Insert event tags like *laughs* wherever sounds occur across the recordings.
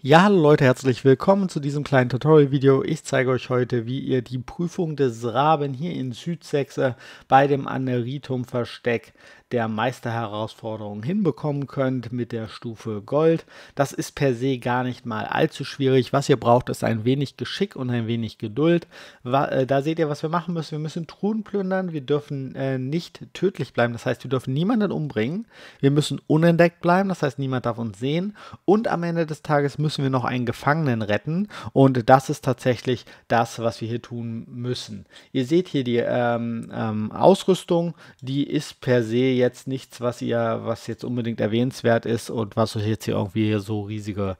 Ja, hallo Leute, herzlich willkommen zu diesem kleinen Tutorial-Video. Ich zeige euch heute, wie ihr die Prüfung des Raben hier in Südsexe bei dem Aneritum-Versteck der Meisterherausforderung hinbekommen könnt mit der Stufe Gold. Das ist per se gar nicht mal allzu schwierig. Was ihr braucht, ist ein wenig Geschick und ein wenig Geduld. Äh, da seht ihr, was wir machen müssen. Wir müssen Truhen plündern. Wir dürfen äh, nicht tödlich bleiben. Das heißt, wir dürfen niemanden umbringen. Wir müssen unentdeckt bleiben. Das heißt, niemand darf uns sehen. Und am Ende des Tages müssen wir noch einen Gefangenen retten. Und das ist tatsächlich das, was wir hier tun müssen. Ihr seht hier die ähm, ähm, Ausrüstung. Die ist per se jetzt nichts, was ihr, was jetzt unbedingt erwähnenswert ist und was euch jetzt hier irgendwie so riesige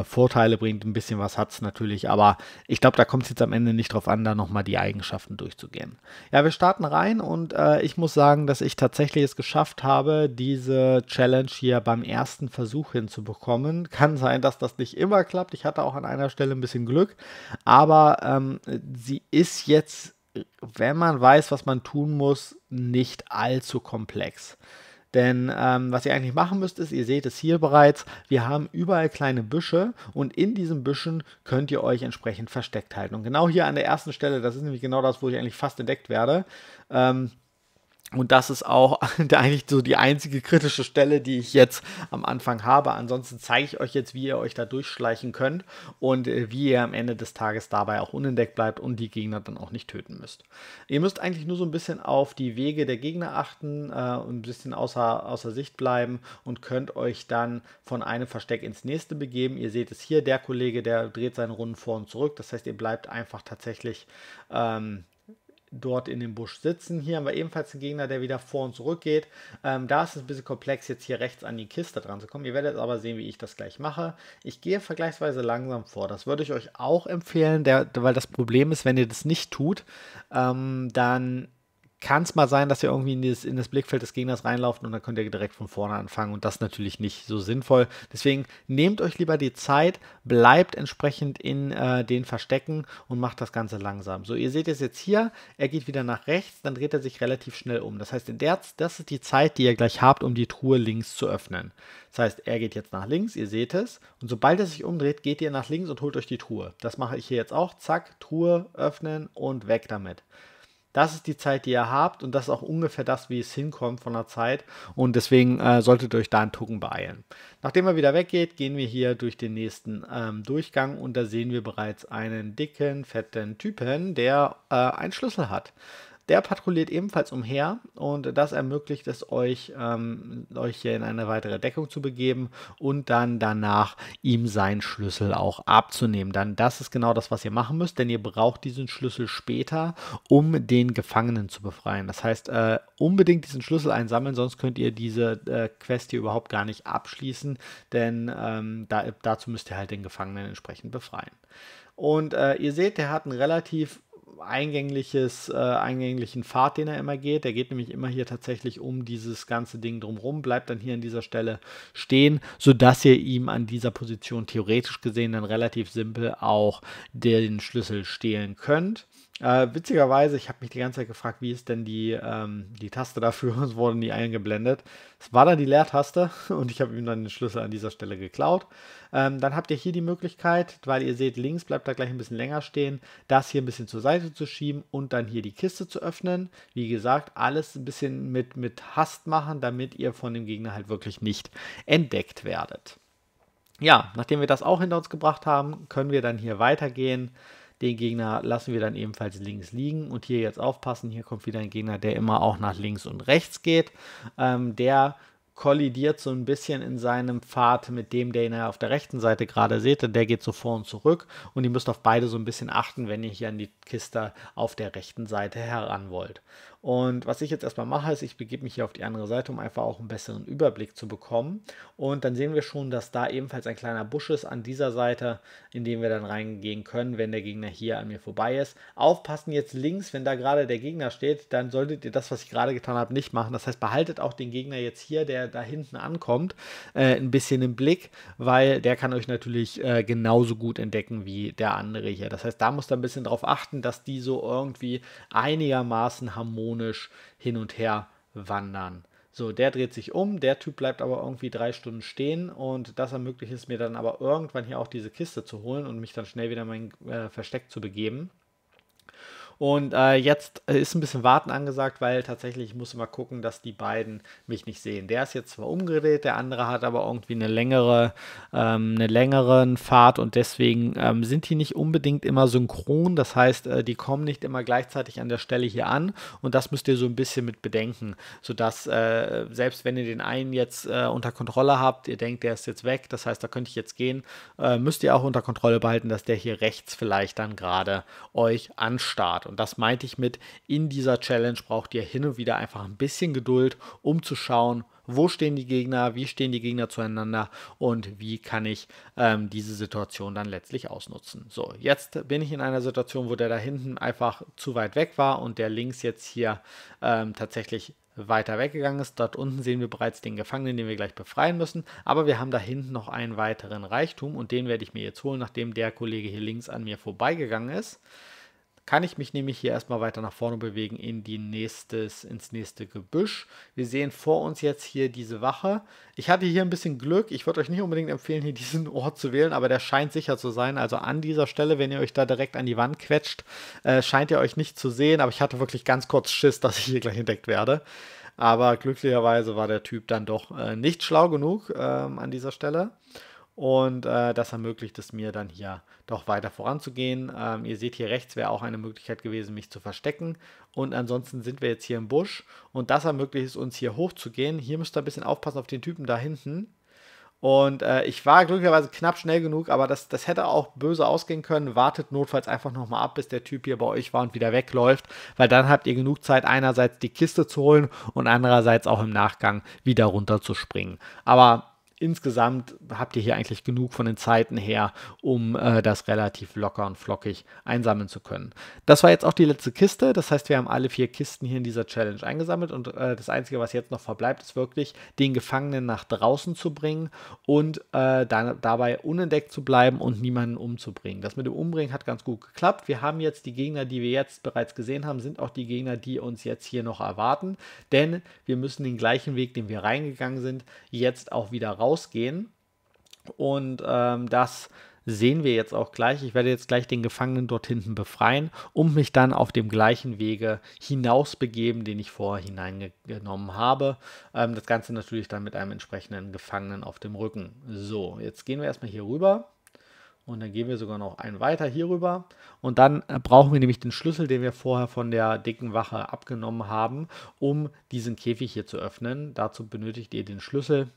äh, Vorteile bringt. Ein bisschen was hat es natürlich, aber ich glaube, da kommt es jetzt am Ende nicht drauf an, da nochmal die Eigenschaften durchzugehen. Ja, wir starten rein und äh, ich muss sagen, dass ich tatsächlich es geschafft habe, diese Challenge hier beim ersten Versuch hinzubekommen. *laughs* Kann sein, dass das nicht immer klappt. Ich hatte auch an einer Stelle ein bisschen Glück, aber ähm, sie ist jetzt wenn man weiß, was man tun muss, nicht allzu komplex. Denn ähm, was ihr eigentlich machen müsst, ist, ihr seht es hier bereits, wir haben überall kleine Büsche und in diesen Büschen könnt ihr euch entsprechend versteckt halten. Und genau hier an der ersten Stelle, das ist nämlich genau das, wo ich eigentlich fast entdeckt werde, ähm, und das ist auch *laughs* eigentlich so die einzige kritische Stelle, die ich jetzt am Anfang habe. Ansonsten zeige ich euch jetzt, wie ihr euch da durchschleichen könnt und äh, wie ihr am Ende des Tages dabei auch unentdeckt bleibt und die Gegner dann auch nicht töten müsst. Ihr müsst eigentlich nur so ein bisschen auf die Wege der Gegner achten äh, und ein bisschen außer, außer Sicht bleiben und könnt euch dann von einem Versteck ins nächste begeben. Ihr seht es hier, der Kollege, der dreht seine Runden vor und zurück. Das heißt, ihr bleibt einfach tatsächlich ähm, dort in dem Busch sitzen. Hier haben wir ebenfalls einen Gegner, der wieder vor und zurück geht. Ähm, da ist es ein bisschen komplex, jetzt hier rechts an die Kiste dran zu kommen. Ihr werdet aber sehen, wie ich das gleich mache. Ich gehe vergleichsweise langsam vor. Das würde ich euch auch empfehlen, der, weil das Problem ist, wenn ihr das nicht tut, ähm, dann kann es mal sein, dass ihr irgendwie in das, in das, Blickfeld des Gegners reinlauft und dann könnt ihr direkt von vorne anfangen und das natürlich nicht so sinnvoll. Deswegen nehmt euch lieber die Zeit, bleibt entsprechend in äh, den Verstecken und macht das Ganze langsam. So, ihr seht es jetzt hier, er geht wieder nach rechts, dann dreht er sich relativ schnell um. Das heißt, in der, das ist die Zeit, die ihr gleich habt, um die Truhe links zu öffnen. Das heißt, er geht jetzt nach links, ihr seht es, und sobald er sich umdreht, geht ihr nach links und holt euch die Truhe. Das mache ich hier jetzt auch. Zack, Truhe öffnen und weg damit. Das ist die Zeit, die ihr habt und das ist auch ungefähr das, wie es hinkommt von der Zeit und deswegen äh, solltet ihr euch da einen Tucken beeilen. Nachdem er wieder weggeht, gehen wir hier durch den nächsten ähm, Durchgang und da sehen wir bereits einen dicken, fetten Typen, der äh, einen Schlüssel hat. Der patrouilliert ebenfalls umher und das ermöglicht es euch, ähm, euch hier in eine weitere Deckung zu begeben und dann danach ihm seinen Schlüssel auch abzunehmen. Dann das ist genau das, was ihr machen müsst, denn ihr braucht diesen Schlüssel später, um den Gefangenen zu befreien. Das heißt, äh, unbedingt diesen Schlüssel einsammeln, sonst könnt ihr diese äh, Quest hier überhaupt gar nicht abschließen, denn ähm, da, dazu müsst ihr halt den Gefangenen entsprechend befreien. Und äh, ihr seht, der hat einen relativ eingängliches, äh, eingänglichen Pfad, den er immer geht. Der geht nämlich immer hier tatsächlich um dieses ganze Ding drumherum, bleibt dann hier an dieser Stelle stehen, sodass ihr ihm an dieser Position theoretisch gesehen dann relativ simpel auch den Schlüssel stehlen könnt. Äh, witzigerweise, ich habe mich die ganze Zeit gefragt, wie ist denn die, ähm, die Taste dafür? *laughs* Es wurde nie eingeblendet. Es war dann die Leertaste *laughs* und ich habe ihm dann den Schlüssel an dieser Stelle geklaut. Ähm, dann habt ihr hier die Möglichkeit, weil ihr seht, links bleibt da gleich ein bisschen länger stehen, das hier ein bisschen zur Seite zu schieben und dann hier die Kiste zu öffnen. Wie gesagt, alles ein bisschen mit, mit Hast machen, damit ihr von dem Gegner halt wirklich nicht entdeckt werdet. Ja, nachdem wir das auch hinter uns gebracht haben, können wir dann hier weitergehen. Den Gegner lassen wir dann ebenfalls links liegen. Und hier jetzt aufpassen, hier kommt wieder ein Gegner, der immer auch nach links und rechts geht. Ähm, der kollidiert so ein bisschen in seinem Pfad mit dem, den ihr auf der rechten Seite gerade seht. Der geht so vor und zurück und ihr müsst auf beide so ein bisschen achten, wenn ihr hier an die Kiste auf der rechten Seite heran wollt. Und was ich jetzt erstmal mache, ist, ich begebe mich hier auf die andere Seite, um einfach auch einen besseren Überblick zu bekommen. Und dann sehen wir schon, dass da ebenfalls ein kleiner Busch ist an dieser Seite, in den wir dann reingehen können, wenn der Gegner hier an mir vorbei ist. Aufpassen jetzt links, wenn da gerade der Gegner steht, dann solltet ihr das, was ich gerade getan habe, nicht machen. Das heißt, behaltet auch den Gegner jetzt hier, der da hinten ankommt, äh, ein bisschen im Blick, weil der kann euch natürlich äh, genauso gut entdecken wie der andere hier. Das heißt, da muss ihr ein bisschen darauf achten, dass die so irgendwie einigermaßen harmonisch hin und her wandern. So, der dreht sich um, der Typ bleibt aber irgendwie drei Stunden stehen und das ermöglicht es mir dann aber irgendwann hier auch diese Kiste zu holen und mich dann schnell wieder in mein äh, Versteck zu begeben. Und äh, jetzt ist ein bisschen Warten angesagt, weil tatsächlich ich muss immer gucken, dass die beiden mich nicht sehen. Der ist jetzt zwar umgedreht, der andere hat aber irgendwie eine längere, ähm, eine längeren Fahrt und deswegen ähm, sind die nicht unbedingt immer synchron. Das heißt, äh, die kommen nicht immer gleichzeitig an der Stelle hier an und das müsst ihr so ein bisschen mit bedenken, sodass äh, selbst wenn ihr den einen jetzt äh, unter Kontrolle habt, ihr denkt, der ist jetzt weg, das heißt, da könnte ich jetzt gehen, äh, müsst ihr auch unter Kontrolle behalten, dass der hier rechts vielleicht dann gerade euch anstarrt. Und das meinte ich mit, in dieser Challenge braucht ihr hin und wieder einfach ein bisschen Geduld, um zu schauen, wo stehen die Gegner, wie stehen die Gegner zueinander und wie kann ich ähm, diese Situation dann letztlich ausnutzen. So, jetzt bin ich in einer Situation, wo der da hinten einfach zu weit weg war und der links jetzt hier ähm, tatsächlich weiter weggegangen ist. Dort unten sehen wir bereits den Gefangenen, den wir gleich befreien müssen. Aber wir haben da hinten noch einen weiteren Reichtum und den werde ich mir jetzt holen, nachdem der Kollege hier links an mir vorbeigegangen ist kann ich mich nämlich hier erstmal weiter nach vorne bewegen in die nächstes, ins nächste Gebüsch. Wir sehen vor uns jetzt hier diese Wache. Ich hatte hier ein bisschen Glück. Ich würde euch nicht unbedingt empfehlen, hier *laughs* diesen Ort zu wählen, aber der scheint sicher zu sein. Also an dieser Stelle, wenn ihr euch da direkt an die Wand quetscht, äh, scheint ihr euch nicht zu sehen. Aber ich hatte wirklich ganz kurz Schiss, *laughs* dass ich hier gleich entdeckt werde. Aber glücklicherweise war der Typ dann doch äh, nicht schlau genug ähm, an dieser Stelle. Und äh, das ermöglicht es mir dann hier doch weiter voranzugehen. Ähm, ihr seht hier rechts wäre auch eine Möglichkeit gewesen, mich zu verstecken. Und ansonsten sind wir jetzt hier im Busch. Und das ermöglicht es uns hier hochzugehen. Hier müsst ihr ein bisschen aufpassen auf den Typen da hinten. Und äh, ich war glücklicherweise knapp schnell genug, aber das, das hätte auch böse ausgehen können. Wartet notfalls einfach nochmal ab, bis der Typ hier bei euch war und wieder wegläuft, weil dann habt ihr genug Zeit, einerseits die Kiste zu holen und andererseits auch im Nachgang wieder runter zu springen. Aber insgesamt habt ihr hier eigentlich genug von den Zeiten her, um äh, das relativ locker und flockig einsammeln zu können. Das war jetzt auch die letzte Kiste. Das heißt, wir haben alle vier Kisten hier in dieser Challenge eingesammelt und äh, das Einzige, was jetzt noch verbleibt, ist wirklich, den Gefangenen nach draußen zu bringen und äh, da, dabei unentdeckt zu bleiben und niemanden umzubringen. Das mit dem Umbringen hat ganz gut geklappt. Wir haben jetzt die Gegner, die wir jetzt bereits gesehen haben, sind auch die Gegner, die uns jetzt hier noch erwarten, denn wir müssen den gleichen Weg, den wir reingegangen sind, jetzt auch wieder raus rausgehen. Und ähm, das sehen wir jetzt auch gleich. Ich werde jetzt gleich den Gefangenen dort hinten befreien und mich dann auf dem gleichen Wege hinaus begeben, den ich vorher hineingenommen habe. Ähm, das Ganze natürlich dann mit einem entsprechenden Gefangenen auf dem Rücken. So, jetzt gehen wir erstmal hier rüber. Und dann gehen wir sogar noch einen weiter hier rüber. Und dann äh, brauchen wir nämlich den Schlüssel, den wir vorher von der dicken Wache abgenommen haben, um diesen Käfig hier zu öffnen. Dazu benötigt ihr den Schlüssel.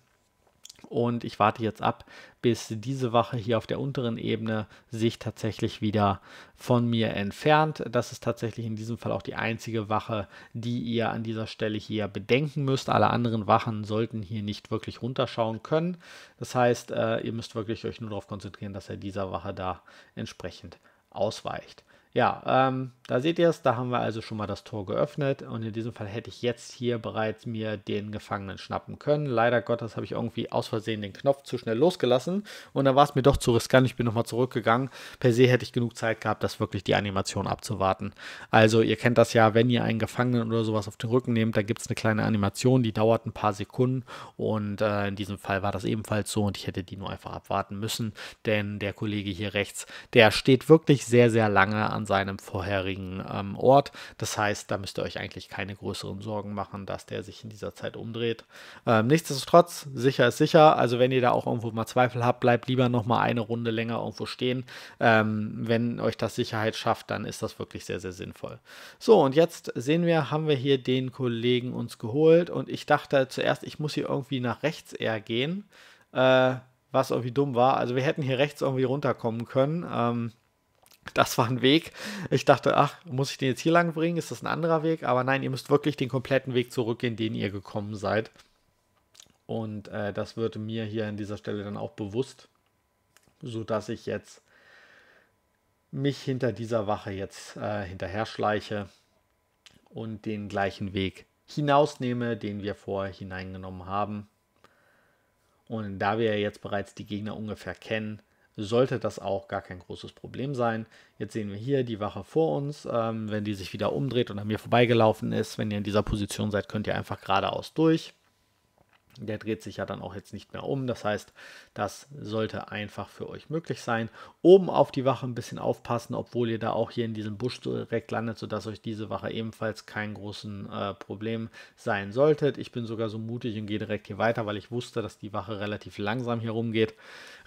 Und ich warte jetzt ab, bis diese Wache hier auf der unteren Ebene sich tatsächlich wieder von mir entfernt. Das ist tatsächlich in diesem Fall auch die einzige Wache, die ihr an dieser Stelle hier bedenken müsst. Alle anderen Wachen sollten hier nicht wirklich runterschauen können. Das heißt, äh, ihr müsst wirklich euch nur darauf konzentrieren, dass er dieser Wache da entsprechend ausweicht. Ja, ähm, da seht ihr es, da haben wir also schon mal das Tor geöffnet. Und in diesem Fall hätte ich jetzt hier bereits mir den Gefangenen schnappen können. Leider Gottes habe ich irgendwie aus Versehen den Knopf zu schnell losgelassen. Und dann war es mir doch zu riskant, ich bin nochmal zurückgegangen. Per se hätte ich genug Zeit gehabt, das wirklich die Animation abzuwarten. Also ihr kennt das ja, wenn ihr einen Gefangenen oder sowas auf den Rücken nehmt, da gibt es eine kleine Animation, die dauert ein paar Sekunden. Und äh, in diesem Fall war das ebenfalls so. Und ich hätte die nur einfach abwarten müssen, denn der Kollege hier rechts, der steht wirklich sehr, sehr lange an seinem vorherigen ähm, Ort. Das heißt, da müsst ihr euch eigentlich keine größeren Sorgen machen, dass der sich in dieser Zeit umdreht. Ähm, nichtsdestotrotz, sicher ist sicher. Also wenn ihr da auch irgendwo mal Zweifel habt, bleibt lieber noch mal eine Runde länger irgendwo stehen. Ähm, wenn euch das Sicherheit schafft, dann ist das wirklich sehr, sehr sinnvoll. So, und jetzt sehen wir, haben wir hier den Kollegen uns geholt und ich dachte zuerst, ich muss hier irgendwie nach rechts eher gehen. Äh, was irgendwie dumm war. Also wir hätten hier rechts irgendwie runterkommen können. Ähm, das war ein Weg. Ich dachte, ach, muss ich den jetzt hier lang bringen? Ist das ein anderer Weg? Aber nein, ihr müsst wirklich den kompletten Weg zurückgehen, den ihr gekommen seid. Und äh, das wird mir hier an dieser Stelle dann auch bewusst, sodass ich jetzt mich hinter dieser Wache jetzt äh, hinterher schleiche und den gleichen Weg hinausnehme, den wir vorher hineingenommen haben. Und da wir jetzt bereits die Gegner ungefähr kennen, sollte das auch gar kein großes Problem sein. Jetzt sehen wir hier die Wache vor uns. Ähm, wenn die sich wieder umdreht und an mir vorbeigelaufen ist, wenn ihr in dieser Position seid, könnt ihr einfach geradeaus durch. Der dreht sich ja dann auch jetzt nicht mehr um. Das heißt, das sollte einfach für euch möglich sein. Oben auf die Wache ein bisschen aufpassen, obwohl ihr da auch hier in diesem Busch direkt landet, sodass euch diese Wache ebenfalls kein großen äh, Problem sein solltet. Ich bin sogar so mutig und gehe direkt hier weiter, weil ich wusste, dass die Wache relativ langsam hier rumgeht.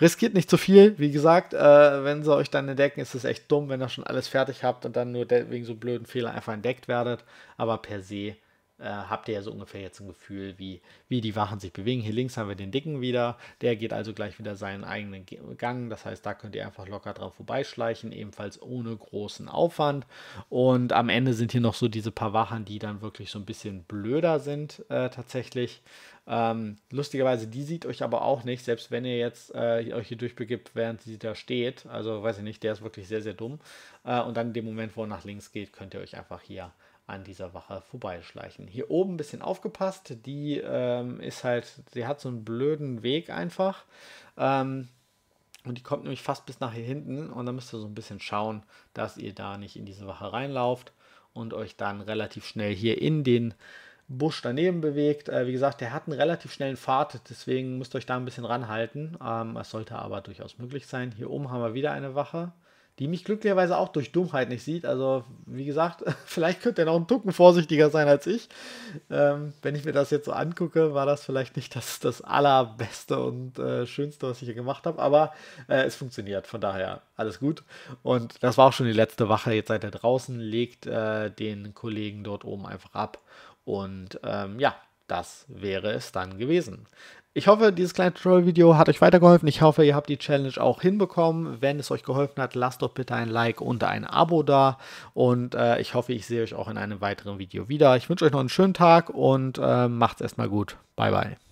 Riskiert nicht zu viel. Wie gesagt, äh, wenn sie euch dann entdecken, ist es echt dumm, wenn ihr schon alles fertig habt und dann nur wegen so blöden Fehlern einfach entdeckt werdet. Aber per se äh, habt ihr ja so ungefähr jetzt ein Gefühl, wie, wie die Wachen sich bewegen. Hier links haben wir den Dicken wieder. Der geht also gleich wieder seinen eigenen Gang. Das heißt, da könnt ihr einfach locker drauf vorbeischleichen, ebenfalls ohne großen Aufwand. Und am Ende sind hier noch so diese paar Wachen, die dann wirklich so ein bisschen blöder sind äh, tatsächlich. Ähm, lustigerweise, die sieht euch aber auch nicht, selbst wenn ihr jetzt äh, euch hier durchbegibt, während sie da steht. Also weiß ich nicht, der ist wirklich sehr, sehr dumm. Äh, und dann in dem Moment, wo er nach links geht, könnt ihr euch einfach hier an dieser Wache vorbeischleichen. Hier oben ein bisschen aufgepasst, die ähm, ist halt, sie hat so einen blöden Weg einfach. Ähm, und die kommt nämlich fast bis nach hier hinten und dann müsst ihr so ein bisschen schauen, dass ihr da nicht in diese Wache reinlauft und euch dann relativ schnell hier in den Busch daneben bewegt. Äh, wie gesagt, der hat einen relativ schnellen Pfad, deswegen müsst ihr euch da ein bisschen ranhalten. Ähm, es sollte aber durchaus möglich sein. Hier oben haben wir wieder eine Wache die mich glücklicherweise auch durch Dummheit nicht sieht. Also, wie gesagt, *laughs* vielleicht könnte er noch ein Tucken vorsichtiger sein als ich. Ähm, wenn ich mir das jetzt so angucke, war das vielleicht nicht das, das allerbeste und äh, schönste, was ich hier gemacht habe, aber äh, es funktioniert. Von daher alles gut. Und das war auch schon die letzte Wache. Jetzt seid ihr draußen, legt äh, den Kollegen dort oben einfach ab. Und ähm, ja, das wäre es dann gewesen. Ich hoffe, dieses kleine Tutorial-Video hat euch weitergeholfen. Ich hoffe, ihr habt die Challenge auch hinbekommen. Wenn es euch geholfen hat, lasst doch bitte ein Like und ein Abo da. Und äh, ich hoffe, ich sehe euch auch in einem weiteren Video wieder. Ich wünsche euch noch einen schönen Tag und äh, macht's erstmal gut. Bye, bye.